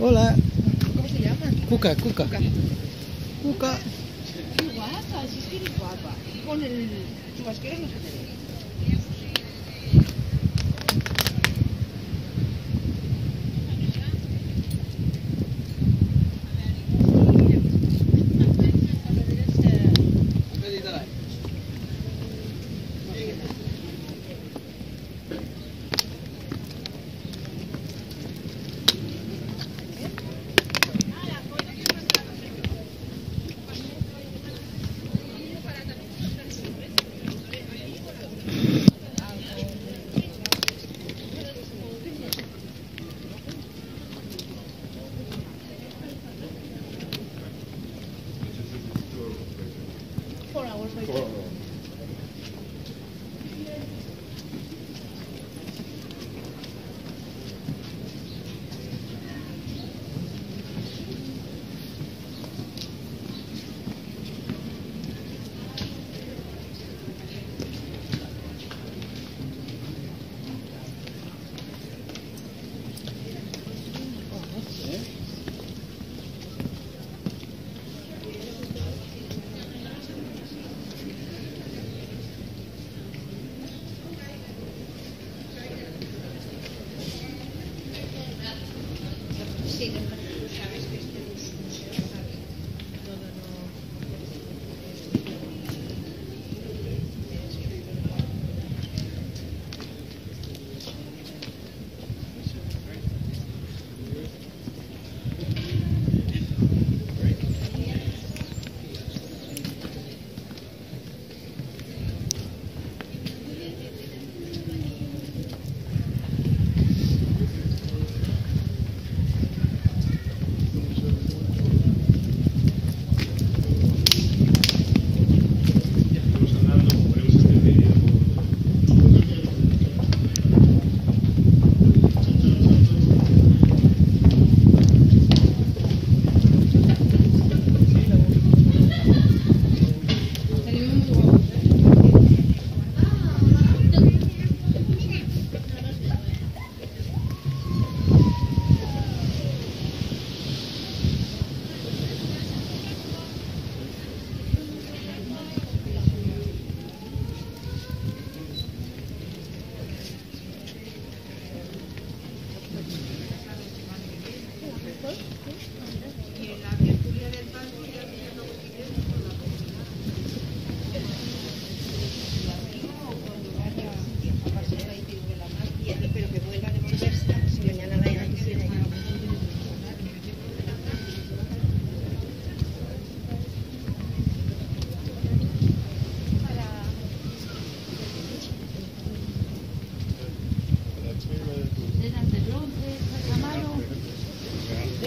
Hola. ¿Cómo se llama? Cuca, Cuca. Cuca. Cuca. Qué guapa, si es que eres guapa. Con el chubasquero no se te ve. Corona.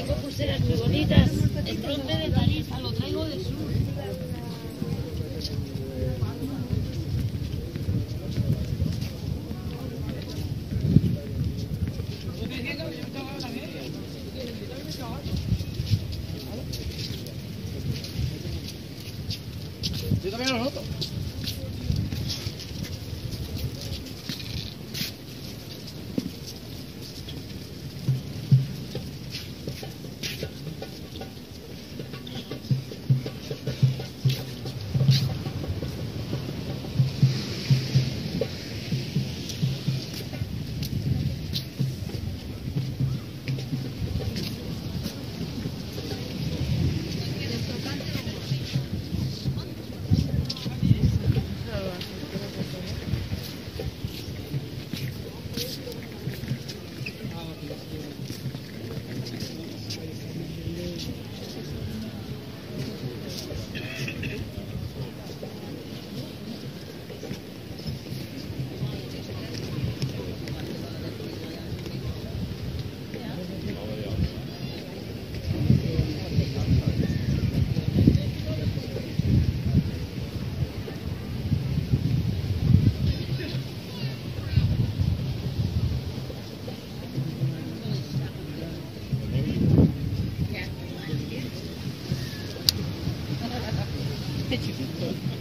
Tengo pulseras muy bonitas. El bronce de Tarifa lo traigo del sur. Yo también lo noto. Хочу.